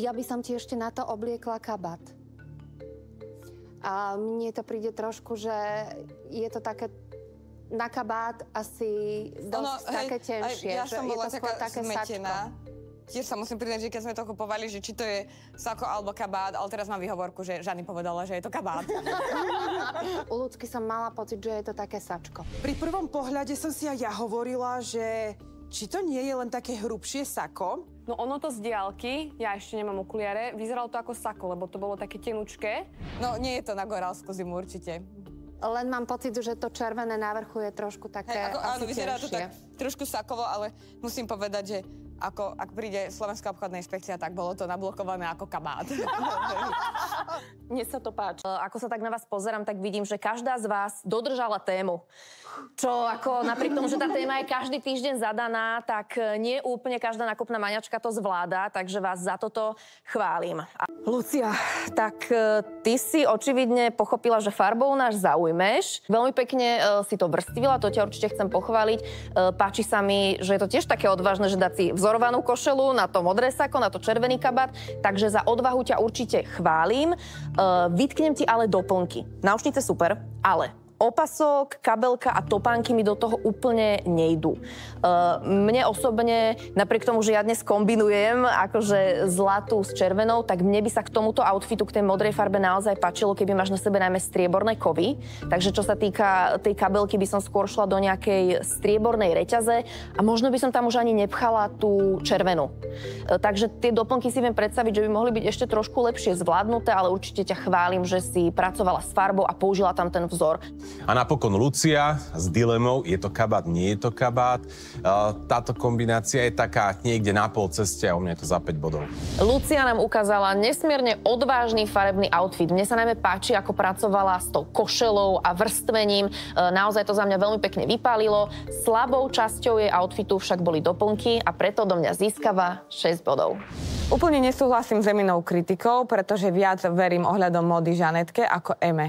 Ja by som ti ešte na to obliekla kabát. A mne to príde trošku, že je to také na kabát asi dosť hej, také tenšie. Ja som bola taká také zmetená. sačko. Tiež sa musím priznať, že keď sme to kupovali, že či to je sako alebo kabát, ale teraz mám výhovorku, že Žany povedala, že je to kabát. U ľudsky som mala pocit, že je to také sačko. Pri prvom pohľade som si aj ja hovorila, že či to nie je len také hrubšie sako. No ono to z diálky, ja ešte nemám okuliare, vyzeralo to ako sako, lebo to bolo také tenučké. No nie je to na gorálsku zimu určite. Len mám pocit, že to červené na vrchu je trošku také Hej, ako, asi áno, vyzerá to tak trošku sakovo, ale musím povedať, že ako, ak príde Slovenská obchodná inšpekcia, tak bolo to nablokované ako kabát. Mne sa to páči. Ako sa tak na vás pozerám, tak vidím, že každá z vás dodržala tému. Čo ako napriek tomu, že tá téma je každý týždeň zadaná, tak e, nie úplne každá nakupná maňačka to zvláda, takže vás za toto chválim. A Lucia, tak e, ty si očividne pochopila, že farbou náš zaujmeš. Veľmi pekne e, si to vrstvila, to ťa určite chcem pochváliť. Páči sa mi, že je to tiež také odvážne, že dať si vzorovanú košelu, na to modré sako, na to červený kabát, takže za odvahu ťa určite chválim. Vytknem ti ale doplnky. Náušnice super, ale opasok, kabelka a topánky mi do toho úplne nejdú. Uh, mne osobne, napriek tomu, že ja dnes kombinujem akože zlatú s červenou, tak mne by sa k tomuto outfitu, k tej modrej farbe naozaj páčilo, keby máš na sebe najmä strieborné kovy. Takže čo sa týka tej kabelky, by som skôr šla do nejakej striebornej reťaze a možno by som tam už ani nepchala tú červenú. Uh, takže tie doplnky si viem predstaviť, že by mohli byť ešte trošku lepšie zvládnuté, ale určite ťa chválim, že si pracovala s farbou a použila tam ten vzor. A napokon Lucia s dilemou, je to kabát, nie je to kabát. Táto kombinácia je taká niekde na pol ceste a u mňa je to za 5 bodov. Lucia nám ukázala nesmierne odvážny farebný outfit. Mne sa najmä páči, ako pracovala s tou košelou a vrstvením. E, Naozaj to za mňa veľmi pekne vypálilo. Slabou časťou jej outfitu však boli doplnky a preto do mňa získava 6 bodov. Úplne nesúhlasím s Eminou kritikou, pretože viac verím ohľadom mody Žanetke ako Eme.